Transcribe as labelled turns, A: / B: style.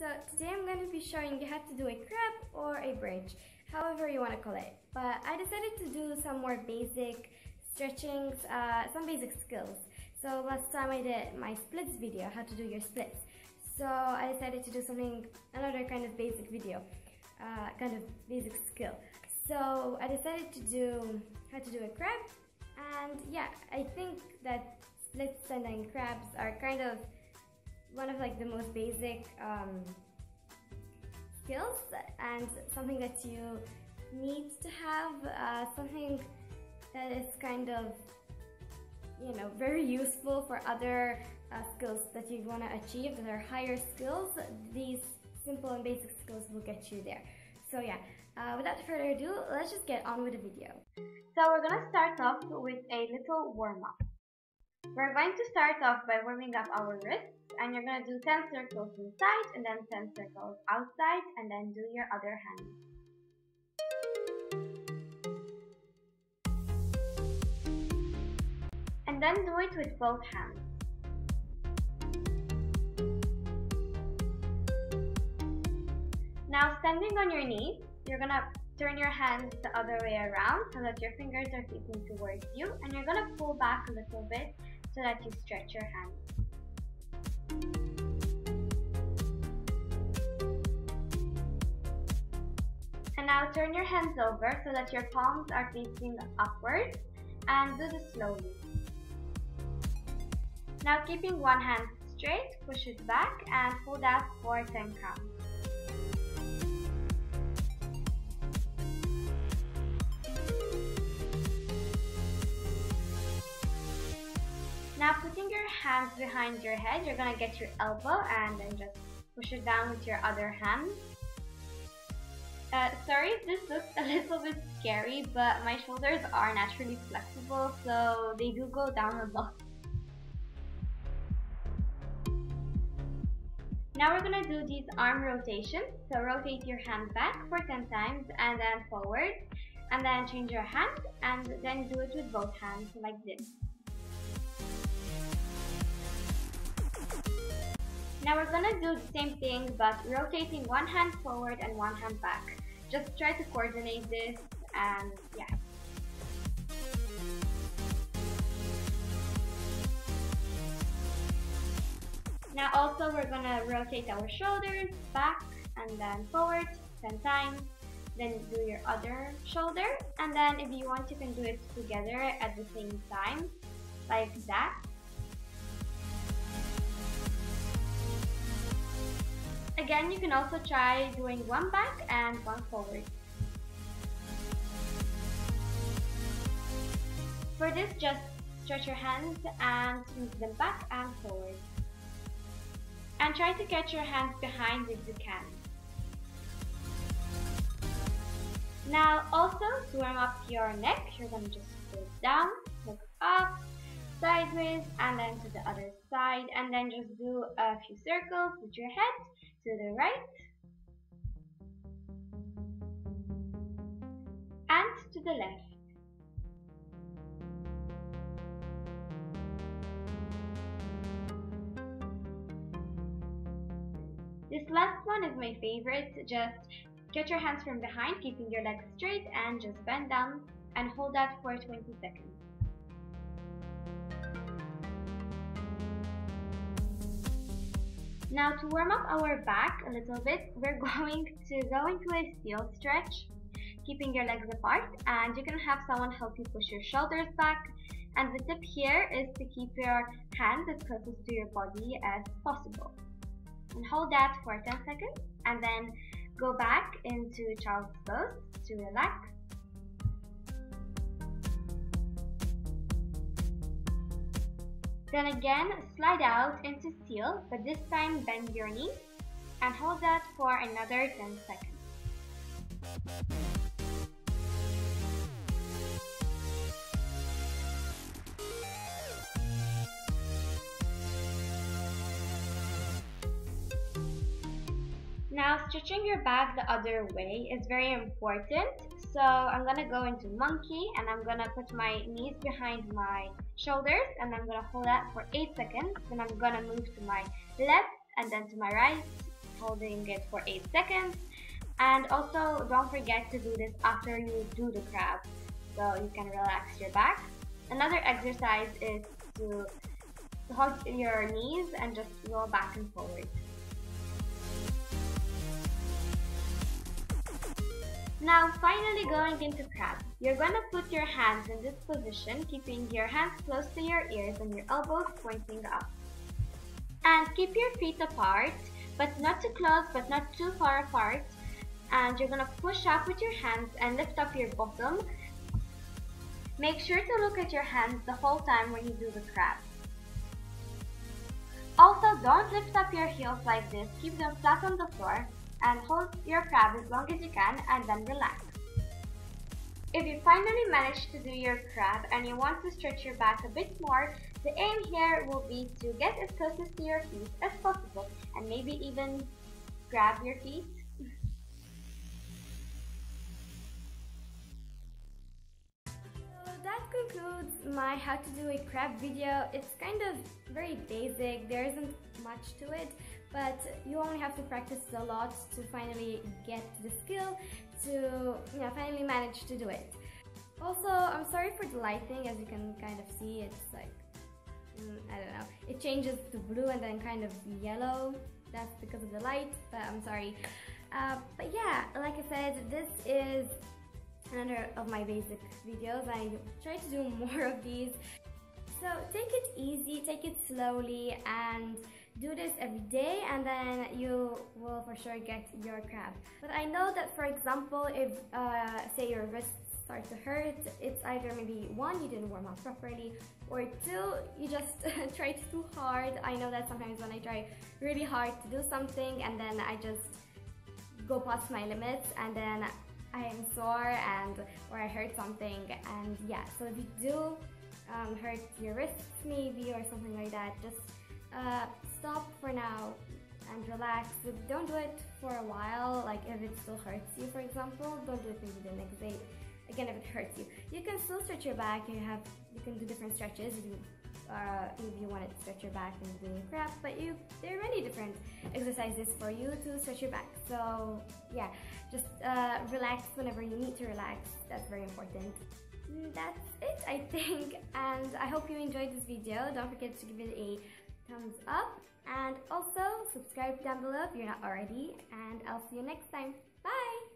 A: So today I'm going to be showing you how to do a crab or a bridge, however you want to call it. But I decided to do some more basic stretchings, uh, some basic skills. So last time I did my splits video, how to do your splits. So I decided to do something, another kind of basic video, uh, kind of basic skill. So I decided to do how to do a crab and yeah, I think that splits and then crabs are kind of one of like the most basic um, skills and something that you need to have, uh, something that is kind of you know very useful for other uh, skills that you want to achieve that are higher skills. These simple and basic skills will get you there. So yeah, uh, without further ado, let's just get on with the video. So we're gonna start off with a little warm up. We're going to start off by warming up our wrists and you're going to do 10 circles inside and then 10 circles outside and then do your other hand. And then do it with both hands. Now standing on your knees, you're going to turn your hands the other way around so that your fingers are facing towards you and you're going to pull back a little bit so that you stretch your hands. And now turn your hands over so that your palms are facing upwards and do this slowly. Now keeping one hand straight, push it back and hold out for 10 counts. Hands behind your head, you're gonna get your elbow and then just push it down with your other hand. Uh, sorry if this looks a little bit scary, but my shoulders are naturally flexible, so they do go down a lot. Now we're gonna do these arm rotations. So rotate your hand back for 10 times and then forward, and then change your hand, and then do it with both hands like this. Now we're gonna do the same thing but rotating one hand forward and one hand back. Just try to coordinate this and yeah. Now also we're gonna rotate our shoulders back and then forward 10 times. Then do your other shoulder and then if you want you can do it together at the same time like that. Again, you can also try doing one back and one forward. For this, just stretch your hands and move them back and forward. And try to catch your hands behind if you can. Now also, to warm up your neck, you're going to just go down, look up, sideways, and then to the other side, and then just do a few circles with your head to the right and to the left. This last one is my favorite. Just get your hands from behind, keeping your legs straight and just bend down and hold that for 20 seconds. Now to warm up our back a little bit, we're going to go into a seal stretch, keeping your legs apart and you can have someone help you push your shoulders back and the tip here is to keep your hands as close to your body as possible. And hold that for 10 seconds and then go back into child's pose to relax Then again, slide out into seal, but this time bend your knee and hold that for another 10 seconds. Stretching your back the other way is very important so I'm gonna go into monkey and I'm gonna put my knees behind my shoulders and I'm gonna hold that for 8 seconds. Then I'm gonna move to my left and then to my right
B: holding it for 8 seconds. And also don't forget to do this after you do the crab so you can relax your back. Another exercise is to hold your knees and just roll back and forward. Now finally going into crab. You're gonna put your hands in this position, keeping your hands close to your ears and your elbows pointing up. And keep your feet apart, but not too close, but not too far apart. And you're gonna push up with your hands and lift up your bottom. Make sure to look at your hands the whole time when you do the crab. Also, don't lift up your heels like this. Keep them flat on the floor and hold your crab as long as you can and then relax. If you finally manage to do your crab and you want to stretch your back a bit more, the aim here will be to get as close to your feet as possible and maybe even grab your feet. so that concludes my how to do a crab video. It's kind of very basic, there isn't much to it, but you only have to practice a lot to finally get the skill to you know, finally manage to do it. Also, I'm sorry for the lighting, as you can kind of see, it's like, mm, I don't know, it changes to blue and then kind of yellow, that's because of the light, but I'm sorry. Uh, but yeah, like I said, this is another of my basic videos. I try to do more of these. So take it easy, take it slowly, and do this every day and then you will for sure get your crab. But I know that for example, if uh, say your wrists start to hurt, it's either maybe one, you didn't warm up properly, or two, you just tried too hard. I know that sometimes when I try really hard to do something and then I just go past my limits and then I am sore and or I hurt something and yeah, so if you do um, hurt your wrists maybe or something like that, just uh, stop for now and relax. Don't do it for a while, like if it still hurts you, for example. Don't do it maybe the next day. Again, if it hurts you, you can still stretch your back. You have, you can do different stretches if you, uh, if you want to stretch your back and doing crab. But you, there are many different exercises for you to stretch your back. So yeah, just uh, relax whenever you need to relax. That's very important mm, that's it I think and I hope you enjoyed this video don't forget to give it a thumbs up and also subscribe down below if you're not already and I'll see you next time. Bye!